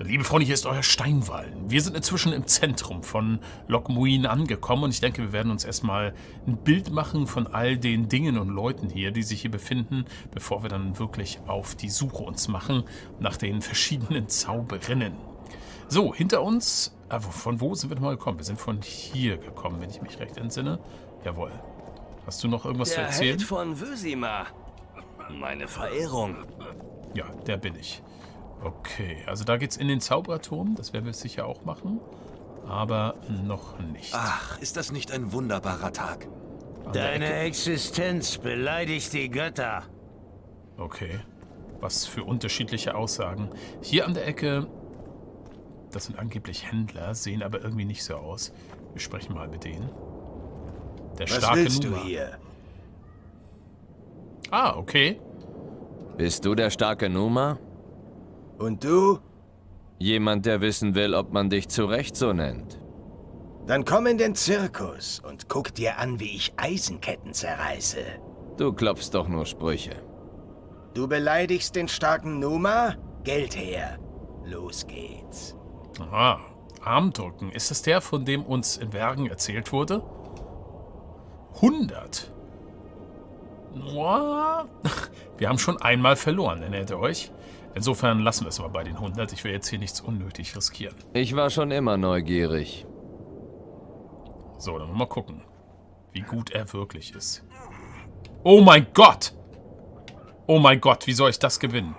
Liebe Freunde, hier ist euer Steinwallen. Wir sind inzwischen im Zentrum von Lokmuin angekommen und ich denke, wir werden uns erstmal ein Bild machen von all den Dingen und Leuten hier, die sich hier befinden, bevor wir dann wirklich auf die Suche uns machen nach den verschiedenen Zauberinnen. So, hinter uns, äh, von wo sind wir nochmal gekommen? Wir sind von hier gekommen, wenn ich mich recht entsinne. Jawohl. Hast du noch irgendwas Der zu erzählen? Held von Wösima. Meine Verehrung. Ja, der bin ich. Okay, also da geht's in den Zauberturm. Das werden wir sicher auch machen. Aber noch nicht. Ach, ist das nicht ein wunderbarer Tag? Deine. Existenz beleidigt die Götter. Okay. Was für unterschiedliche Aussagen. Hier an der Ecke, das sind angeblich Händler, sehen aber irgendwie nicht so aus. Wir sprechen mal mit denen. Der Was starke willst Numa. du hier? Ah, okay. Bist du der starke Numa? Und du? Jemand, der wissen will, ob man dich zu Recht so nennt. Dann komm in den Zirkus und guck dir an, wie ich Eisenketten zerreiße. Du klopfst doch nur Sprüche. Du beleidigst den starken Numa? Geld her. Los geht's. Aha. Armdrücken. Ist das der, von dem uns in Bergen erzählt wurde? 100. Boah. Wir haben schon einmal verloren, erinnert ihr euch? Insofern lassen wir es mal bei den 100. Ich will jetzt hier nichts unnötig riskieren. Ich war schon immer neugierig. So, dann mal gucken, wie gut er wirklich ist. Oh mein Gott! Oh mein Gott, wie soll ich das gewinnen?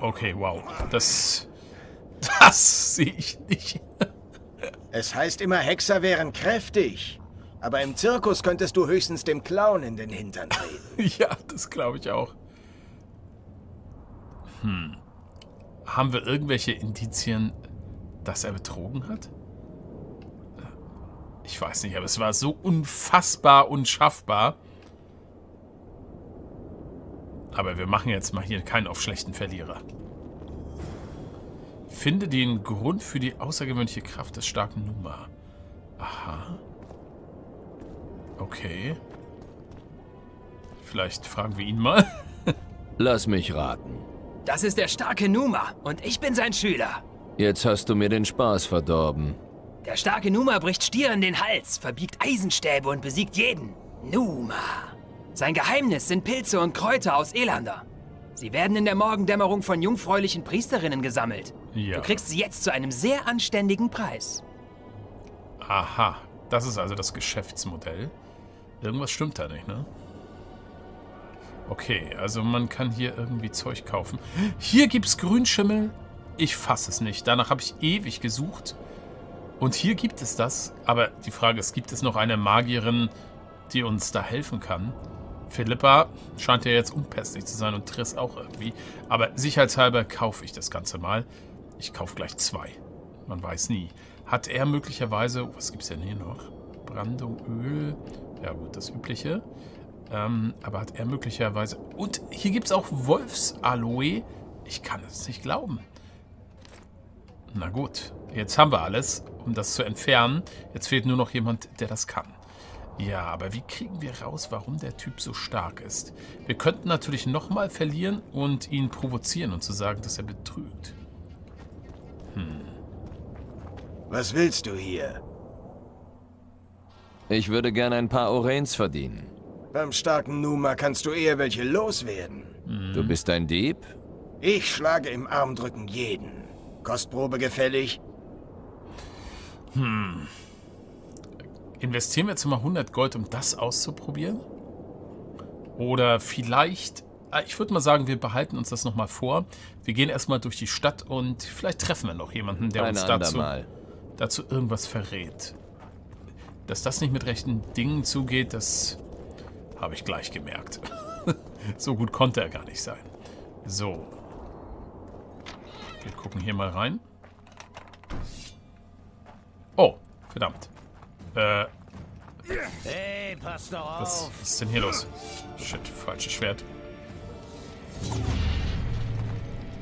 Okay, wow. Das... Das sehe ich nicht. Es heißt immer, Hexer wären kräftig. Aber im Zirkus könntest du höchstens dem Clown in den Hintern treten. ja, das glaube ich auch. Hm. Haben wir irgendwelche Indizien, dass er betrogen hat? Ich weiß nicht, aber es war so unfassbar unschaffbar. Aber wir machen jetzt mal hier keinen auf schlechten Verlierer. Finde den Grund für die außergewöhnliche Kraft des starken Numa. Aha. Okay. Vielleicht fragen wir ihn mal. Lass mich raten. Das ist der starke Numa und ich bin sein Schüler. Jetzt hast du mir den Spaß verdorben. Der starke Numa bricht Stieren den Hals, verbiegt Eisenstäbe und besiegt jeden. Numa. Sein Geheimnis sind Pilze und Kräuter aus Elander. Sie werden in der Morgendämmerung von jungfräulichen Priesterinnen gesammelt. Ja. Du kriegst sie jetzt zu einem sehr anständigen Preis. Aha, das ist also das Geschäftsmodell. Irgendwas stimmt da nicht, ne? Okay, also man kann hier irgendwie Zeug kaufen. Hier gibt's Grünschimmel. Ich fasse es nicht. Danach habe ich ewig gesucht. Und hier gibt es das. Aber die Frage ist, gibt es noch eine Magierin, die uns da helfen kann? Philippa scheint ja jetzt unpässlich zu sein und Triss auch irgendwie. Aber sicherheitshalber kaufe ich das Ganze mal. Ich kaufe gleich zwei. Man weiß nie. Hat er möglicherweise... Was gibt's denn hier noch? Brandung, Öl. Ja gut, das Übliche. Ähm, aber hat er möglicherweise... Und hier gibt's auch Wolfsaloe. Ich kann es nicht glauben. Na gut, jetzt haben wir alles, um das zu entfernen. Jetzt fehlt nur noch jemand, der das kann. Ja, aber wie kriegen wir raus, warum der Typ so stark ist? Wir könnten natürlich nochmal verlieren und ihn provozieren und zu sagen, dass er betrügt. Was willst du hier? Ich würde gern ein paar Oreins verdienen. Beim starken Numa kannst du eher welche loswerden. Du bist ein Dieb? Ich schlage im Armdrücken jeden. Kostprobe gefällig? Investieren wir jetzt mal 100 Gold, um das auszuprobieren? Oder vielleicht, ah, ich würde mal sagen, wir behalten uns das nochmal vor. Wir gehen erstmal durch die Stadt und vielleicht treffen wir noch jemanden, der ein uns dazu, andermal. dazu irgendwas verrät. Dass das nicht mit rechten Dingen zugeht, das habe ich gleich gemerkt. so gut konnte er gar nicht sein. So. Wir gucken hier mal rein. Oh, verdammt. Äh, Hey, pass doch was ist denn hier los? Shit, falsches Schwert.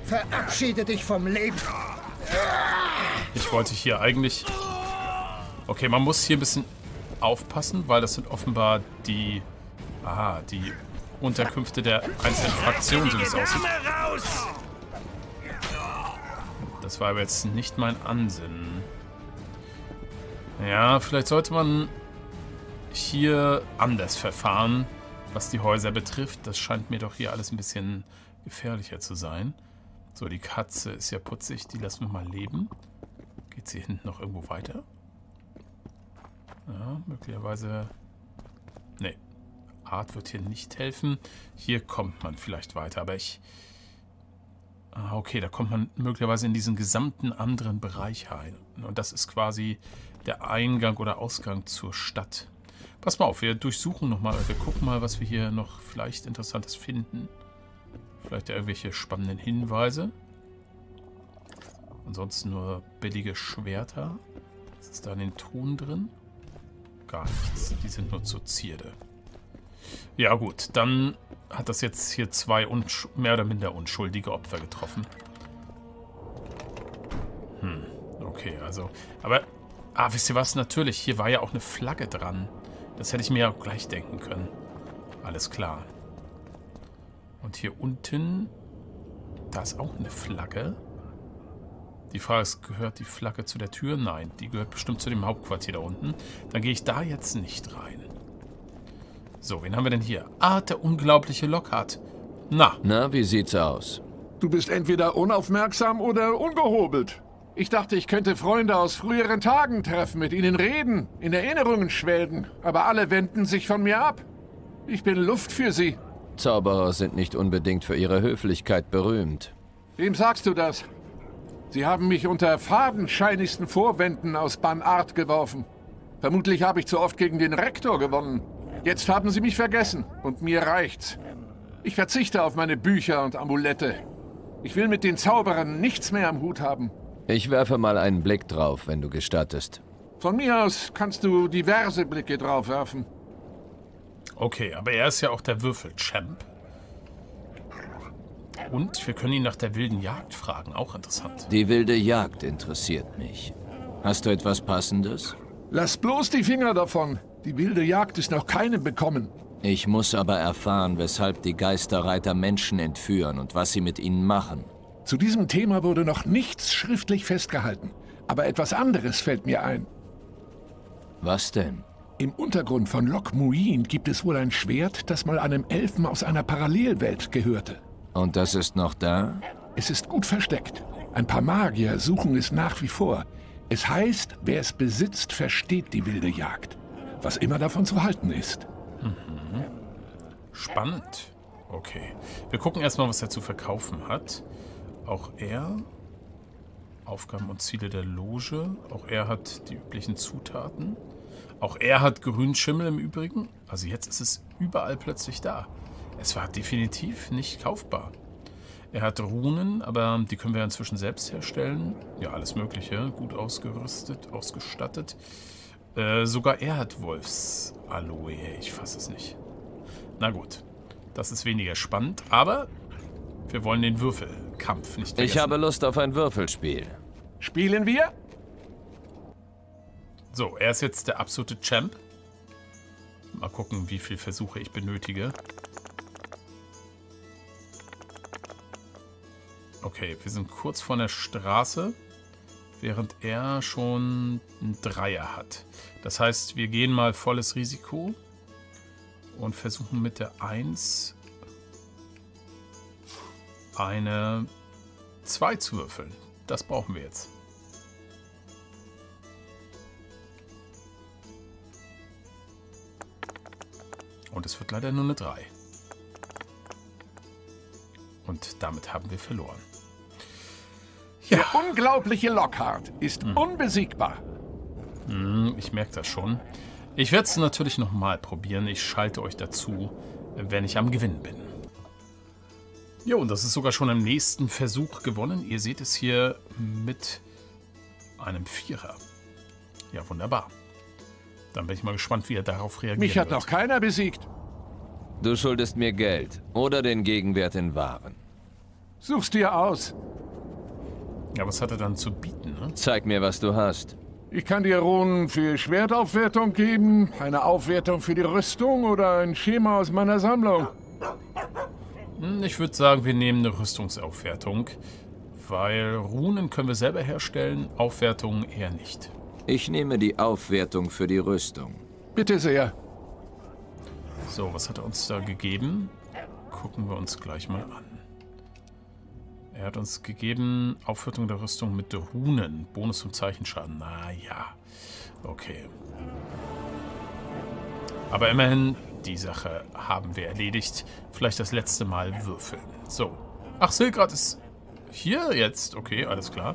Verabschiede dich vom Leben. Ich wollte hier eigentlich... Okay, man muss hier ein bisschen aufpassen, weil das sind offenbar die... Aha, die Unterkünfte der einzelnen Fraktionen, so wie es aussieht. Das war aber jetzt nicht mein Ansinnen. Ja, vielleicht sollte man hier anders verfahren, was die Häuser betrifft. Das scheint mir doch hier alles ein bisschen gefährlicher zu sein. So, die Katze ist ja putzig, die lassen wir mal leben. Geht sie hinten noch irgendwo weiter? Ja, möglicherweise... Nee, Art wird hier nicht helfen. Hier kommt man vielleicht weiter, aber ich... Ah, okay, da kommt man möglicherweise in diesen gesamten anderen Bereich rein. Und das ist quasi der Eingang oder Ausgang zur Stadt. Pass mal auf, wir durchsuchen nochmal, wir gucken mal, was wir hier noch vielleicht Interessantes finden. Vielleicht irgendwelche spannenden Hinweise. Ansonsten nur billige Schwerter. Was ist da in den Truhen drin? Gar nichts. Die sind nur zur Zierde. Ja gut, dann hat das jetzt hier zwei mehr oder minder unschuldige Opfer getroffen. Hm, okay, also... Aber, ah, wisst ihr was? Natürlich, hier war ja auch eine Flagge dran. Das hätte ich mir ja auch gleich denken können. Alles klar. Und hier unten, da ist auch eine Flagge. Die Frage ist, gehört die Flagge zu der Tür? Nein, die gehört bestimmt zu dem Hauptquartier da unten. Dann gehe ich da jetzt nicht rein. So, wen haben wir denn hier? Ah, der unglaubliche Lockhart. Na. Na, wie sieht's aus? Du bist entweder unaufmerksam oder ungehobelt. Ich dachte, ich könnte Freunde aus früheren Tagen treffen, mit ihnen reden, in Erinnerungen schwelgen, aber alle wenden sich von mir ab. Ich bin Luft für sie. Zauberer sind nicht unbedingt für ihre Höflichkeit berühmt. Wem sagst du das? Sie haben mich unter fadenscheinigsten Vorwänden aus Banart geworfen. Vermutlich habe ich zu oft gegen den Rektor gewonnen. Jetzt haben sie mich vergessen und mir reicht's. Ich verzichte auf meine Bücher und Amulette. Ich will mit den Zauberern nichts mehr am Hut haben. Ich werfe mal einen Blick drauf, wenn du gestattest. Von mir aus kannst du diverse Blicke drauf werfen. Okay, aber er ist ja auch der Würfel-Champ. Und wir können ihn nach der wilden Jagd fragen, auch interessant. Die wilde Jagd interessiert mich. Hast du etwas Passendes? Lass bloß die Finger davon. Die wilde Jagd ist noch keinem bekommen. Ich muss aber erfahren, weshalb die Geisterreiter Menschen entführen und was sie mit ihnen machen. Zu diesem Thema wurde noch nichts schriftlich festgehalten. Aber etwas anderes fällt mir ein. Was denn? Im Untergrund von Loch Muin gibt es wohl ein Schwert, das mal einem Elfen aus einer Parallelwelt gehörte. Und das ist noch da? Es ist gut versteckt. Ein paar Magier suchen es nach wie vor. Es heißt, wer es besitzt, versteht die wilde Jagd. Was immer davon zu halten ist. Mhm. Spannend. Okay. Wir gucken erstmal, was er zu verkaufen hat. Auch er. Aufgaben und Ziele der Loge. Auch er hat die üblichen Zutaten. Auch er hat Grünschimmel im Übrigen. Also jetzt ist es überall plötzlich da. Es war definitiv nicht kaufbar. Er hat Runen, aber die können wir inzwischen selbst herstellen. Ja, alles Mögliche. Gut ausgerüstet, ausgestattet. Äh, sogar er hat Wolfs-Aloe. Ich fasse es nicht. Na gut. Das ist weniger spannend, aber wir wollen den Würfelkampf nicht vergessen. Ich habe Lust auf ein Würfelspiel. Spielen wir? So, er ist jetzt der absolute Champ. Mal gucken, wie viele Versuche ich benötige. Okay, wir sind kurz vor der Straße, während er schon einen Dreier hat. Das heißt, wir gehen mal volles Risiko und versuchen mit der 1 eine 2 zu würfeln. Das brauchen wir jetzt. Und es wird leider nur eine 3. Und damit haben wir verloren. Ja. Der unglaubliche Lockhart ist hm. unbesiegbar. Hm, ich merke das schon. Ich werde es natürlich nochmal probieren. Ich schalte euch dazu, wenn ich am Gewinn bin. Jo, und das ist sogar schon im nächsten Versuch gewonnen. Ihr seht es hier mit einem Vierer. Ja, wunderbar. Dann bin ich mal gespannt, wie er darauf reagiert. Mich hat wird. noch keiner besiegt. Du schuldest mir Geld oder den Gegenwert in Waren. Such's dir aus. Ja, was hat er dann zu bieten, ne? Zeig mir, was du hast. Ich kann dir Runen für Schwertaufwertung geben, eine Aufwertung für die Rüstung oder ein Schema aus meiner Sammlung. Hm, Ich würde sagen, wir nehmen eine Rüstungsaufwertung. Weil Runen können wir selber herstellen, Aufwertungen eher nicht. Ich nehme die Aufwertung für die Rüstung. Bitte sehr. So, was hat er uns da gegeben? Gucken wir uns gleich mal an. Er hat uns gegeben Aufwertung der Rüstung mit Runen. Bonus zum Zeichenschaden. Naja. Okay. Aber immerhin, die Sache haben wir erledigt. Vielleicht das letzte Mal würfeln. So. Ach, Silgrad ist hier jetzt. Okay, alles klar.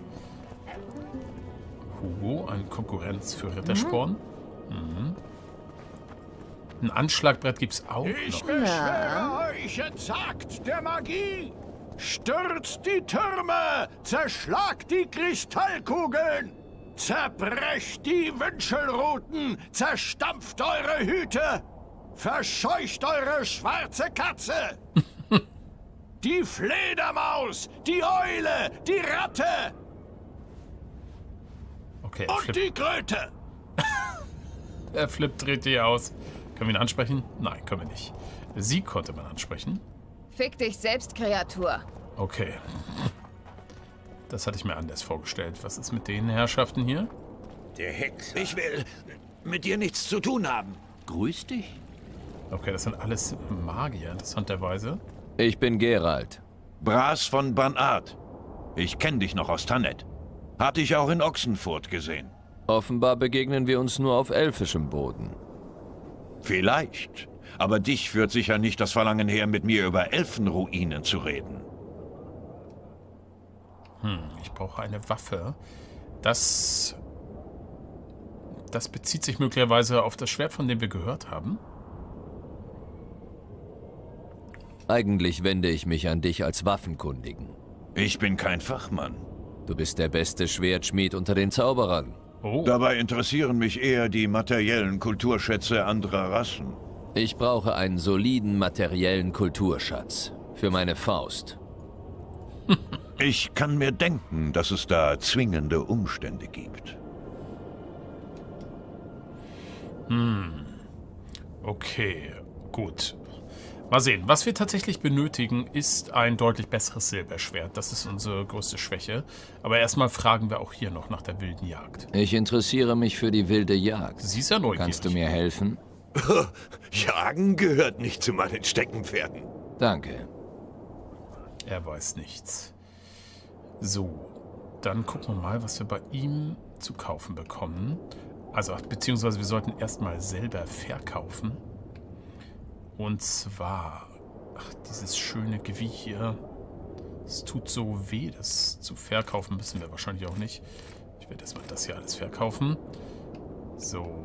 Hugo, eine Konkurrenz für Rittersporn. Mhm. Ein Anschlagbrett gibt's auch Ich noch. beschwöre euch, entsagt der Magie! Stürzt die Türme! Zerschlagt die Kristallkugeln! Zerbrecht die Wünschelruten! Zerstampft eure Hüte! Verscheucht eure schwarze Katze! die Fledermaus! Die Eule! Die Ratte! Okay, Und flippt, die Kröte! er flippt richtig aus. Können wir ihn ansprechen? Nein, können wir nicht. Sie konnte man ansprechen. Fick dich selbst, Kreatur. Okay. Das hatte ich mir anders vorgestellt. Was ist mit den Herrschaften hier? Der Hex. Ich will mit dir nichts zu tun haben. Grüß dich. Okay, das sind alles Magier, interessanterweise. Ich bin Gerald. Bras von Banart. Ich kenne dich noch aus Tannet. Hatte ich auch in Ochsenfurt gesehen. Offenbar begegnen wir uns nur auf elfischem Boden. Vielleicht. Aber dich führt sicher nicht das Verlangen her, mit mir über Elfenruinen zu reden. Ich brauche eine Waffe. Das. Das bezieht sich möglicherweise auf das Schwert, von dem wir gehört haben. Eigentlich wende ich mich an dich als Waffenkundigen. Ich bin kein Fachmann. Du bist der beste Schwertschmied unter den Zauberern. Oh, Dabei interessieren mich eher die materiellen Kulturschätze anderer Rassen. Ich brauche einen soliden materiellen Kulturschatz. Für meine Faust. Ich kann mir denken, dass es da zwingende Umstände gibt. okay. Gut. Mal sehen. Was wir tatsächlich benötigen, ist ein deutlich besseres Silberschwert. Das ist unsere größte Schwäche. Aber erstmal fragen wir auch hier noch nach der wilden Jagd. Ich interessiere mich für die wilde Jagd. Sie ist ja neugierig. Kannst du mir helfen? Jagen gehört nicht zu meinen Steckenpferden. Danke. Er weiß nichts. So, dann gucken wir mal, was wir bei ihm zu kaufen bekommen. Also, beziehungsweise wir sollten erstmal selber verkaufen. Und zwar, ach, dieses schöne Gewie hier. Es tut so weh, das zu verkaufen müssen wir wahrscheinlich auch nicht. Ich werde erstmal das hier alles verkaufen. So,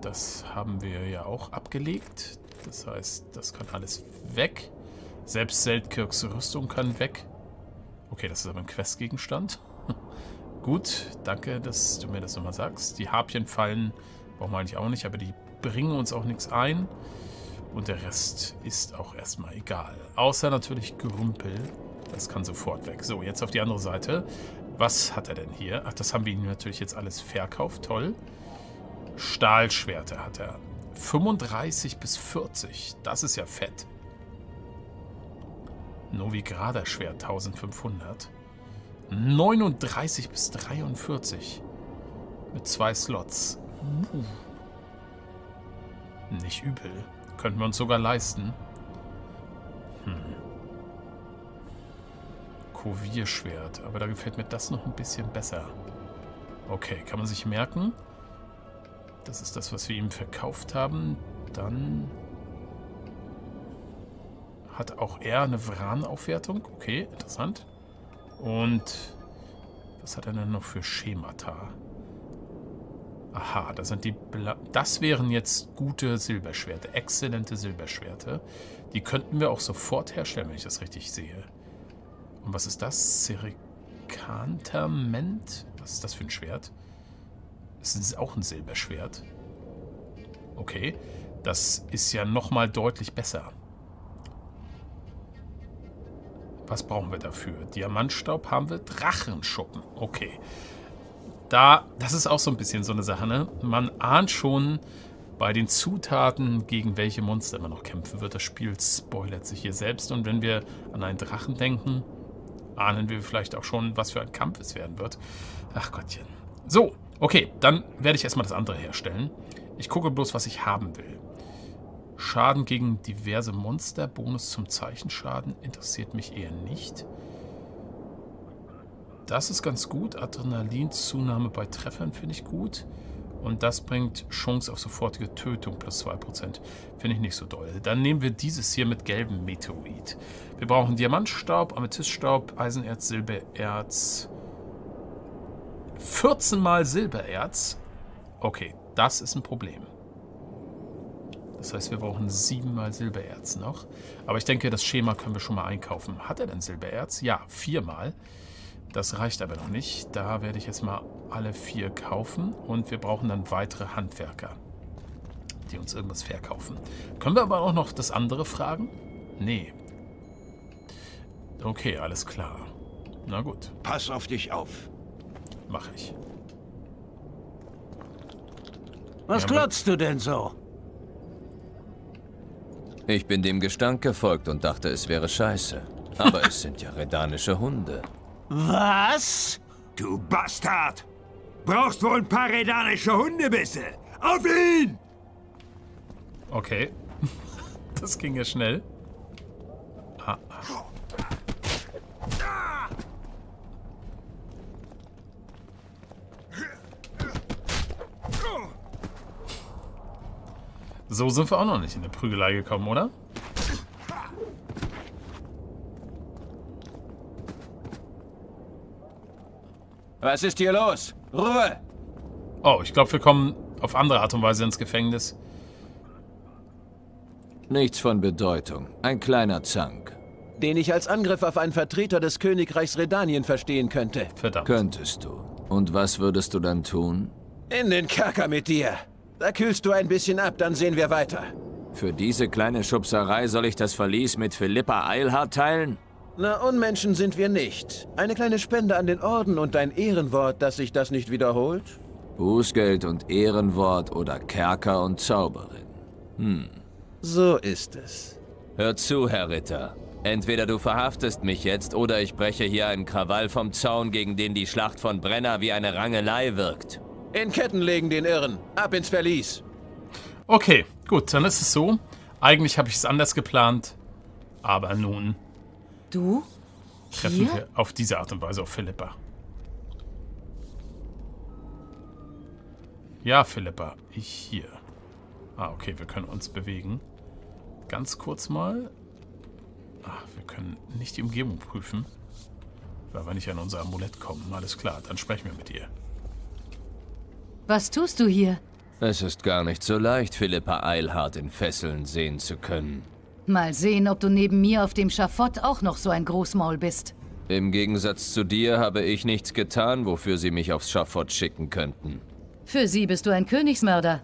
das haben wir ja auch abgelegt. Das heißt, das kann alles weg. Selbst Seltkirks Rüstung kann weg. Okay, das ist aber ein Questgegenstand. Gut, danke, dass du mir das nochmal sagst. Die Harpienfallen brauchen wir eigentlich auch nicht, aber die bringen uns auch nichts ein. Und der Rest ist auch erstmal egal. Außer natürlich Gerümpel. Das kann sofort weg. So, jetzt auf die andere Seite. Was hat er denn hier? Ach, das haben wir ihm natürlich jetzt alles verkauft. Toll. Stahlschwerte hat er. 35 bis 40. Das ist ja fett. Novigrader Schwert 1500. 39 bis 43. Mit zwei Slots. Nicht übel. Könnten wir uns sogar leisten. Hm. Kovierschwert. Aber da gefällt mir das noch ein bisschen besser. Okay, kann man sich merken. Das ist das, was wir ihm verkauft haben. Dann hat auch er eine Vran-Aufwertung. Okay, interessant. Und was hat er denn noch für Schemata? Aha, das sind die Bla Das wären jetzt gute Silberschwerte, exzellente Silberschwerte. Die könnten wir auch sofort herstellen, wenn ich das richtig sehe. Und was ist das? Serikantament? Was ist das für ein Schwert? Das ist auch ein Silberschwert. Okay, das ist ja nochmal deutlich besser. Was brauchen wir dafür? Diamantstaub haben wir. Drachenschuppen. Okay. Da, das ist auch so ein bisschen so eine Sache, ne? Man ahnt schon, bei den Zutaten, gegen welche Monster man noch kämpfen wird. Das Spiel spoilert sich hier selbst. Und wenn wir an einen Drachen denken, ahnen wir vielleicht auch schon, was für ein Kampf es werden wird. Ach Gottchen. So, okay, dann werde ich erstmal das andere herstellen. Ich gucke bloß, was ich haben will. Schaden gegen diverse Monster, Bonus zum Zeichenschaden interessiert mich eher nicht. Das ist ganz gut. Adrenalinzunahme bei Treffern finde ich gut. Und das bringt Chance auf sofortige Tötung plus 2%. Finde ich nicht so doll. Dann nehmen wir dieses hier mit gelbem Meteorit. Wir brauchen Diamantstaub, Amethyststaub, Eisenerz, Silbererz. 14 mal Silbererz. Okay, das ist ein Problem. Das heißt, wir brauchen 7 mal Silbererz noch. Aber ich denke, das Schema können wir schon mal einkaufen. Hat er denn Silbererz? Ja, viermal. Das reicht aber noch nicht. Da werde ich jetzt mal alle vier kaufen. Und wir brauchen dann weitere Handwerker, die uns irgendwas verkaufen. Können wir aber auch noch das andere fragen? Nee. Okay, alles klar. Na gut. Pass auf dich auf. Mache ich. Was Ja, glotzt du denn so? Ich bin dem Gestank gefolgt und dachte, es wäre scheiße. Aber es sind ja redanische Hunde. Was? Du Bastard! Brauchst wohl ein paar redanische Hundebisse! Auf ihn! Okay. Das ging ja schnell. Ah, ah. So sind wir auch noch nicht in eine Prügelei gekommen, oder? Was ist hier los? Ruhe! Oh, ich glaube, wir kommen auf andere Art und Weise ins Gefängnis. Nichts von Bedeutung. Ein kleiner Zank. Den ich als Angriff auf einen Vertreter des Königreichs Redanien verstehen könnte. Verdammt. Könntest du. Und was würdest du dann tun? In den Kerker mit dir. Da kühlst du ein bisschen ab, dann sehen wir weiter. Für diese kleine Schubserei soll ich das Verlies mit Philippa Eilhart teilen? Na, Unmenschen sind wir nicht. Eine kleine Spende an den Orden und dein Ehrenwort, dass sich das nicht wiederholt? Bußgeld und Ehrenwort oder Kerker und Zauberin. Hm. So ist es. Hör zu, Herr Ritter. Entweder du verhaftest mich jetzt oder ich breche hier einen Krawall vom Zaun, gegen den die Schlacht von Brenner wie eine Rangelei wirkt. In Ketten legen den Irren. Ab ins Verlies. Okay, gut, dann ist es so. Eigentlich habe ich es anders geplant. Aber nun Du? treffen Hier? wir auf diese Art und Weise auf Philippa. Ja, Philippa, ich hier. Ah, okay, wir können uns bewegen. Ganz kurz mal. Ach, wir können nicht die Umgebung prüfen. Weil wir nicht an unser Amulett kommen. Alles klar, dann sprechen wir mit ihr. Was tust du hier? Es ist gar nicht so leicht, Philippa Eilhart in Fesseln sehen zu können. Mal sehen, ob du neben mir auf dem Schafott auch noch so ein Großmaul bist. Im Gegensatz zu dir habe ich nichts getan, wofür sie mich aufs Schafott schicken könnten. Für sie bist du ein Königsmörder.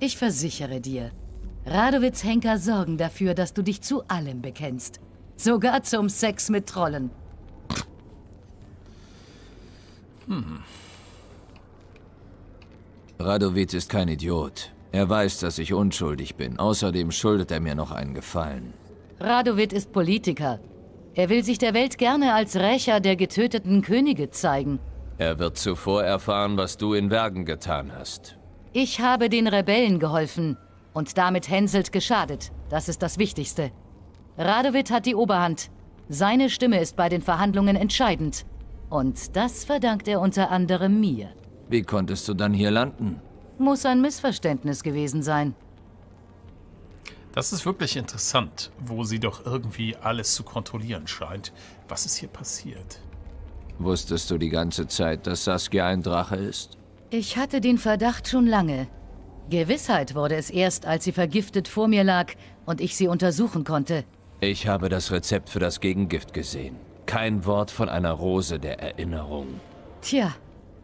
Ich versichere dir, Radowitz Henker sorgen dafür, dass du dich zu allem bekennst. Sogar zum Sex mit Trollen. Radowitz ist kein Idiot. Er weiß, dass ich unschuldig bin. Außerdem schuldet er mir noch einen Gefallen. Radowitz ist Politiker. Er will sich der Welt gerne als Rächer der getöteten Könige zeigen. Er wird zuvor erfahren, was du in Bergen getan hast. Ich habe den Rebellen geholfen und damit Henselt geschadet. Das ist das Wichtigste. Radowitz hat die Oberhand. Seine Stimme ist bei den Verhandlungen entscheidend. Und das verdankt er unter anderem mir. Wie konntest du dann hier landen? Muss ein Missverständnis gewesen sein. Das ist wirklich interessant, wo sie doch irgendwie alles zu kontrollieren scheint. Was ist hier passiert? Wusstest du die ganze Zeit, dass Saskia ein Drache ist? Ich hatte den Verdacht schon lange. Gewissheit wurde es erst, als sie vergiftet vor mir lag und ich sie untersuchen konnte. Ich habe das Rezept für das Gegengift gesehen. Kein Wort von einer Rose der Erinnerung. Tja,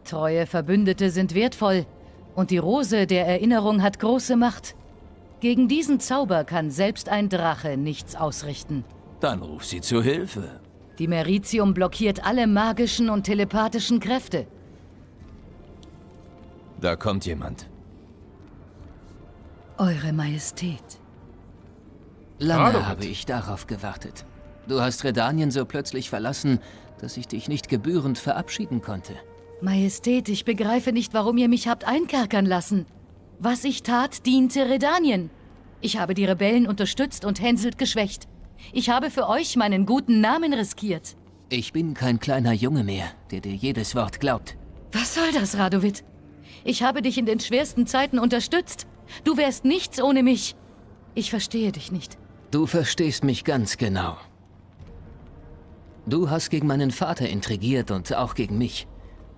treue Verbündete sind wertvoll und die Rose der Erinnerung hat große Macht. Gegen diesen Zauber kann selbst ein Drache nichts ausrichten. Dann ruf sie zu Hilfe. Die Meritium blockiert alle magischen und telepathischen Kräfte. Da kommt jemand. Eure Majestät. Lange Radowit. habe ich darauf gewartet. Du hast Redanien so plötzlich verlassen, dass ich dich nicht gebührend verabschieden konnte. Majestät, ich begreife nicht, warum ihr mich habt einkerkern lassen. Was ich tat, diente Redanien. Ich habe die Rebellen unterstützt und Henselt geschwächt. Ich habe für euch meinen guten Namen riskiert. Ich bin kein kleiner Junge mehr, der dir jedes Wort glaubt. Was soll das, Radowit? Ich habe dich in den schwersten Zeiten unterstützt. Du wärst nichts ohne mich. Ich verstehe dich nicht. Du verstehst mich ganz genau. Du hast gegen meinen Vater intrigiert und auch gegen mich.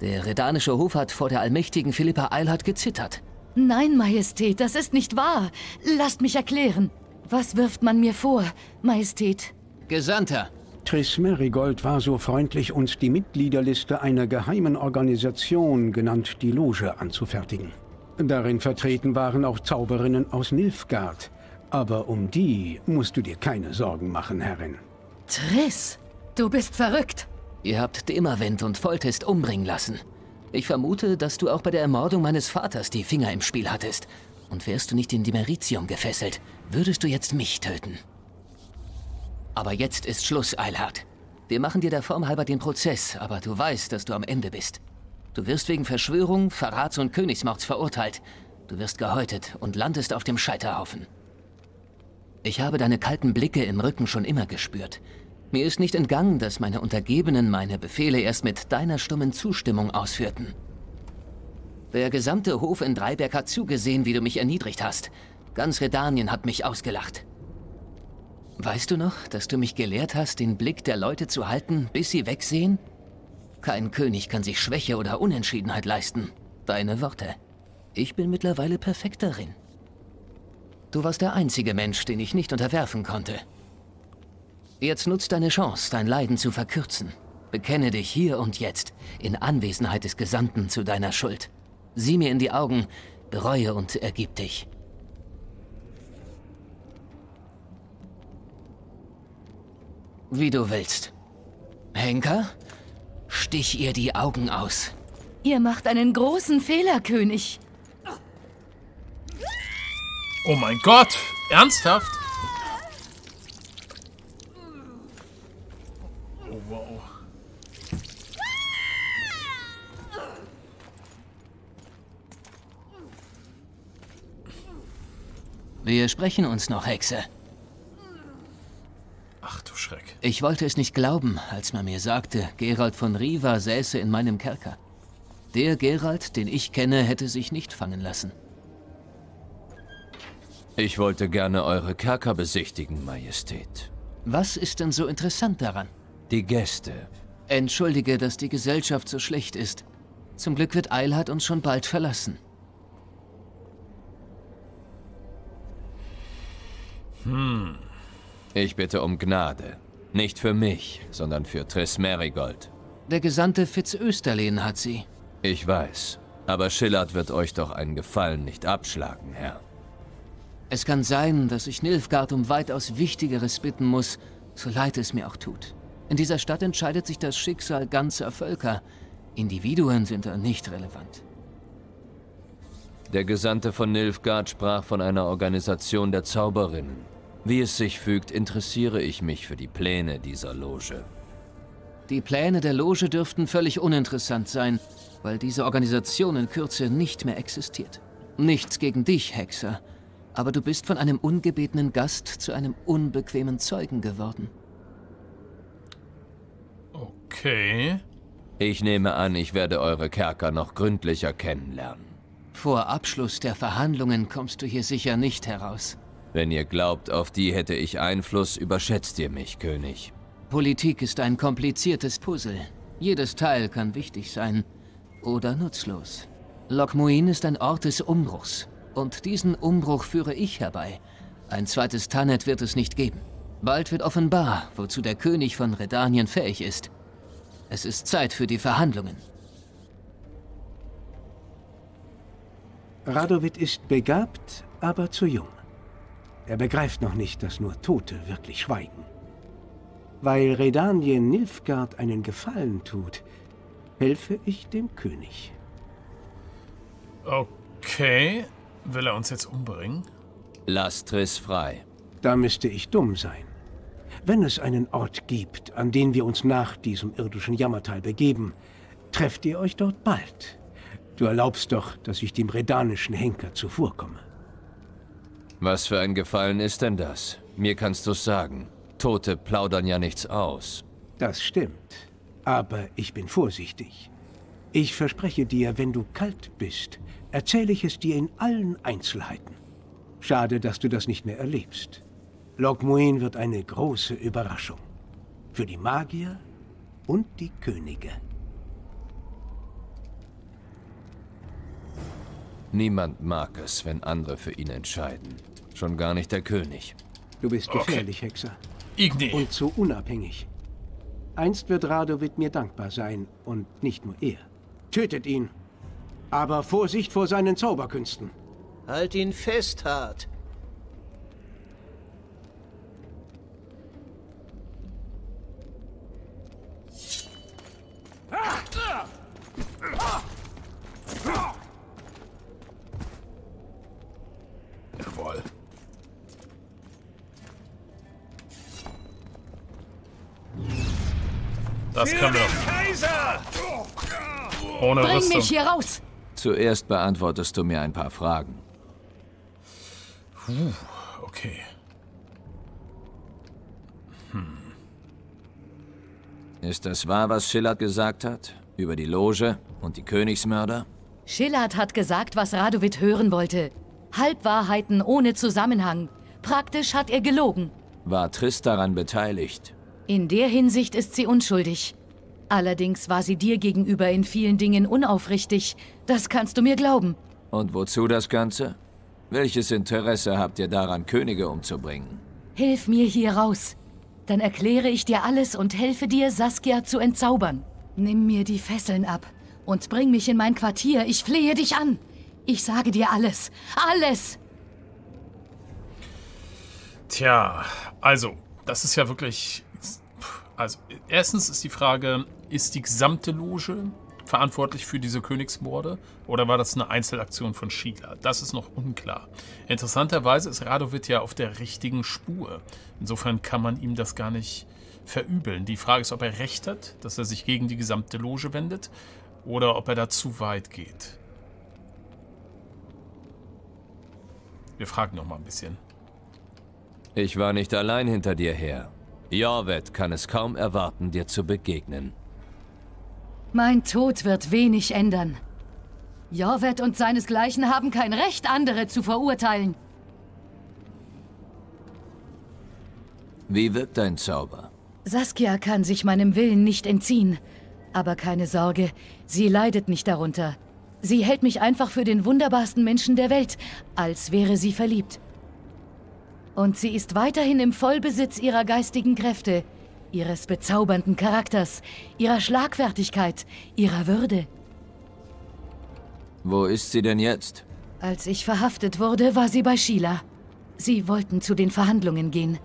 Der redanische Hof hat vor der allmächtigen Philippa Eilhard gezittert. Nein, Majestät, das ist nicht wahr. Lasst mich erklären. Was wirft man mir vor, Majestät? Gesandter, Triss Merigold war so freundlich, uns die Mitgliederliste einer geheimen Organisation, genannt die Loge, anzufertigen. Darin vertreten waren auch Zauberinnen aus Nilfgaard. Aber um die musst du dir keine Sorgen machen, Herrin. Triss, du bist verrückt. Ihr habt Demavent und Voltest umbringen lassen. Ich vermute, dass du auch bei der Ermordung meines Vaters die Finger im Spiel hattest. Und wärst du nicht in Dimeritium gefesselt, würdest du jetzt mich töten. Aber jetzt ist Schluss, Eilhard. Wir machen dir der Form halber den Prozess, aber du weißt, dass du am Ende bist. Du wirst wegen Verschwörung, Verrats und Königsmords verurteilt. Du wirst gehäutet und landest auf dem Scheiterhaufen. Ich habe deine kalten Blicke im Rücken schon immer gespürt. Mir ist nicht entgangen, dass meine Untergebenen meine Befehle erst mit deiner stummen Zustimmung ausführten. Der gesamte Hof in Dreiberg hat zugesehen, wie du mich erniedrigt hast. Ganz Redanien hat mich ausgelacht. Weißt du noch, dass du mich gelehrt hast, den Blick der Leute zu halten, bis sie wegsehen? Kein König kann sich Schwäche oder Unentschiedenheit leisten. Deine Worte. Ich bin mittlerweile perfekt darin. Du warst der einzige Mensch, den ich nicht unterwerfen konnte. Jetzt nutzt deine Chance, dein Leiden zu verkürzen. Bekenne dich hier und jetzt, in Anwesenheit des Gesandten, zu deiner Schuld. Sieh mir in die Augen, bereue und ergib dich. Wie du willst. Henker, stich ihr die Augen aus. Ihr macht einen großen Fehler, König. Oh mein Gott! Ernsthaft? Oh wow. Wir sprechen uns noch, Hexe. Ach du Schreck. Ich wollte es nicht glauben, als man mir sagte, Gerald von Riva säße in meinem Kerker. Der Gerald, den ich kenne, hätte sich nicht fangen lassen. Ich wollte gerne eure Kerker besichtigen, Majestät. Was ist denn so interessant daran? Die Gäste. Entschuldige, dass die Gesellschaft so schlecht ist. Zum Glück wird Eilhard uns schon bald verlassen. Hm. Ich bitte um Gnade. Nicht für mich, sondern für Triss Merigold. Der Gesandte Fitz Österlen hat sie. Ich weiß. Aber Schillard wird euch doch einen Gefallen nicht abschlagen, Herr. Es kann sein, dass ich Nilfgaard um weitaus Wichtigeres bitten muss, so leid es mir auch tut. In dieser Stadt entscheidet sich das Schicksal ganzer Völker. Individuen sind da nicht relevant. Der Gesandte von Nilfgaard sprach von einer Organisation der Zauberinnen. Wie es sich fügt, interessiere ich mich für die Pläne dieser Loge. Die Pläne der Loge dürften völlig uninteressant sein, weil diese Organisation in Kürze nicht mehr existiert. Nichts gegen dich, Hexer, aber du bist von einem ungebetenen Gast zu einem unbequemen Zeugen geworden. Okay. Ich nehme an, ich werde eure Kerker noch gründlicher kennenlernen. Vor Abschluss der Verhandlungen kommst du hier sicher nicht heraus. Wenn ihr glaubt, auf die hätte ich Einfluss, überschätzt ihr mich, König. Politik ist ein kompliziertes Puzzle. Jedes Teil kann wichtig sein oder nutzlos. Lokmuin ist ein Ort des Umbruchs. Und diesen Umbruch führe ich herbei. Ein zweites Tannet wird es nicht geben. Bald wird offenbar, wozu der König von Redanien fähig ist. Es ist Zeit für die Verhandlungen. Radowit ist begabt, aber zu jung. Er begreift noch nicht, dass nur Tote wirklich schweigen. Weil Redanien Nilfgaard einen Gefallen tut, helfe ich dem König. Okay. Will er uns jetzt umbringen? Lass Triss frei. Da müsste ich dumm sein. Wenn es einen Ort gibt, an den wir uns nach diesem irdischen Jammertal begeben, trefft ihr euch dort bald. Du erlaubst doch, dass ich dem redanischen Henker zuvorkomme. Was für ein Gefallen ist denn das? Mir kannst du's sagen. Tote plaudern ja nichts aus. Das stimmt. Aber ich bin vorsichtig. Ich verspreche dir, wenn du kalt bist, erzähle ich es dir in allen Einzelheiten. Schade, dass du das nicht mehr erlebst. Logmuin wird eine große Überraschung. Für die Magier und die Könige. Niemand mag es, wenn andere für ihn entscheiden. Schon gar nicht der König. Du bist gefährlich, okay. Hexer. Igni. Und so unabhängig. Einst wird Radovid mir dankbar sein und nicht nur er. Tötet ihn. Aber Vorsicht vor seinen Zauberkünsten. Halt ihn fest, Hart. Das können wir doch. Ohne Bring Rüstung. mich hier raus! Zuerst beantwortest du mir ein paar Fragen. Puh, okay. Hm. Ist das wahr, was Schillard gesagt hat? Über die Loge und die Königsmörder? Schillard hat gesagt, was Radovid hören wollte. Halbwahrheiten ohne Zusammenhang. Praktisch hat er gelogen. War Triss daran beteiligt? In der Hinsicht ist sie unschuldig. Allerdings war sie dir gegenüber in vielen Dingen unaufrichtig. Das kannst du mir glauben. Und wozu das Ganze? Welches Interesse habt ihr daran, Könige umzubringen? Hilf mir hier raus. Dann erkläre ich dir alles und helfe dir, Saskia zu entzaubern. Nimm mir die Fesseln ab und bring mich in mein Quartier. Ich flehe dich an. Ich sage dir alles. Alles! Tja, also, das ist ja wirklich. Also, erstens ist die Frage, ist die gesamte Loge verantwortlich für diese Königsmorde oder war das eine Einzelaktion von Sheila? Das ist noch unklar. Interessanterweise ist Radovid ja auf der richtigen Spur. Insofern kann man ihm das gar nicht verübeln. Die Frage ist, ob er recht hat, dass er sich gegen die gesamte Loge wendet oder ob er da zu weit geht. Wir fragen noch mal ein bisschen. Ich war nicht allein hinter dir her. Jorvet kann es kaum erwarten, dir zu begegnen. Mein Tod wird wenig ändern. Jorvet und seinesgleichen haben kein Recht, andere zu verurteilen. Wie wirkt dein Zauber? Saskia kann sich meinem Willen nicht entziehen. Aber keine Sorge, sie leidet nicht darunter. Sie hält mich einfach für den wunderbarsten Menschen der Welt, als wäre sie verliebt. Und sie ist weiterhin im Vollbesitz ihrer geistigen Kräfte, ihres bezaubernden Charakters, ihrer Schlagfertigkeit, ihrer Würde. Wo ist sie denn jetzt? Als ich verhaftet wurde, war sie bei Sheila. Sie wollten zu den Verhandlungen gehen.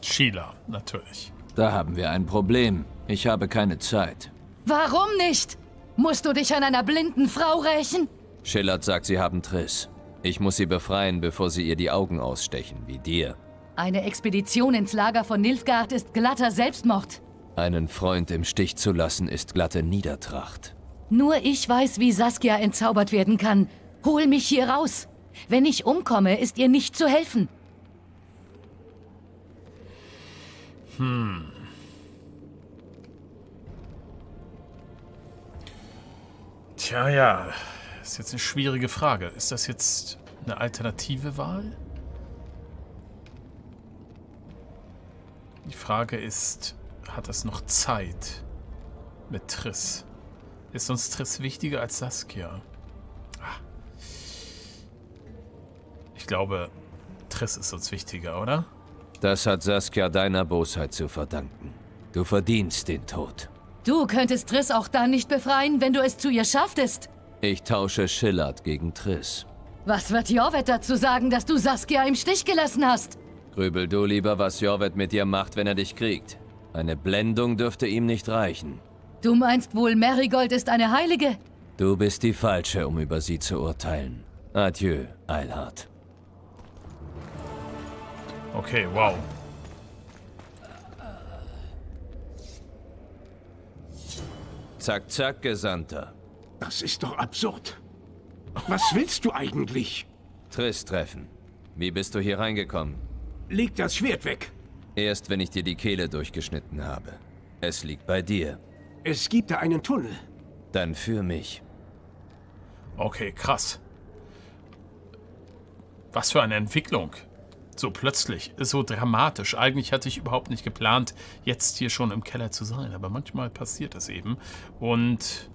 Sheila, natürlich. Da haben wir ein Problem. Ich habe keine Zeit. Warum nicht? Musst du dich an einer blinden Frau rächen? Schillard sagt, sie haben Triss. Ich muss sie befreien, bevor sie ihr die Augen ausstechen, wie dir. Eine Expedition ins Lager von Nilfgaard ist glatter Selbstmord. Einen Freund im Stich zu lassen, ist glatte Niedertracht. Nur ich weiß, wie Saskia entzaubert werden kann. Hol mich hier raus. Wenn ich umkomme, ist ihr nicht zu helfen. Hm. Tja, ja. Ist jetzt eine schwierige Frage. Ist das jetzt eine alternative Wahl? Die Frage ist, hat es noch Zeit mit Triss? Ist uns Triss wichtiger als Saskia? Ah. Ich glaube, Triss ist uns wichtiger, oder? Das hat Saskia deiner Bosheit zu verdanken. Du verdienst den Tod. Du könntest Triss auch dann nicht befreien, wenn du es zu ihr schafftest. Ich tausche Schillard gegen Triss. Was wird Jorvet dazu sagen, dass du Saskia im Stich gelassen hast? Grübel du lieber, was Jorvet mit dir macht, wenn er dich kriegt. Eine Blendung dürfte ihm nicht reichen. Du meinst wohl, Marigold ist eine Heilige? Du bist die Falsche, um über sie zu urteilen. Adieu, Eilhard. Okay, wow. Zack, zack, Gesandter. Das ist doch absurd. Was willst du eigentlich? Triss treffen. Wie bist du hier reingekommen? Leg das Schwert weg. Erst wenn ich dir die Kehle durchgeschnitten habe. Es liegt bei dir. Es gibt da einen Tunnel. Dann für mich. Okay, krass. Was für eine Entwicklung. So plötzlich, so dramatisch. Eigentlich hatte ich überhaupt nicht geplant, jetzt hier schon im Keller zu sein. Aber manchmal passiert es eben. Und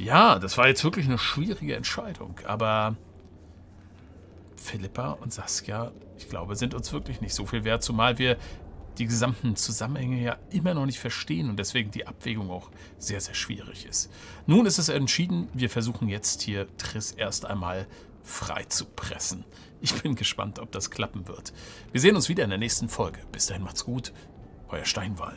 ja, das war jetzt wirklich eine schwierige Entscheidung. Aber Philippa und Saskia, ich glaube, sind uns wirklich nicht so viel wert. Zumal wir die gesamten Zusammenhänge ja immer noch nicht verstehen und deswegen die Abwägung auch sehr, sehr schwierig ist. Nun ist es entschieden, wir versuchen jetzt hier Triss erst einmal frei zu pressen. Ich bin gespannt, ob das klappen wird. Wir sehen uns wieder in der nächsten Folge. Bis dahin macht's gut. Euer Steinwall.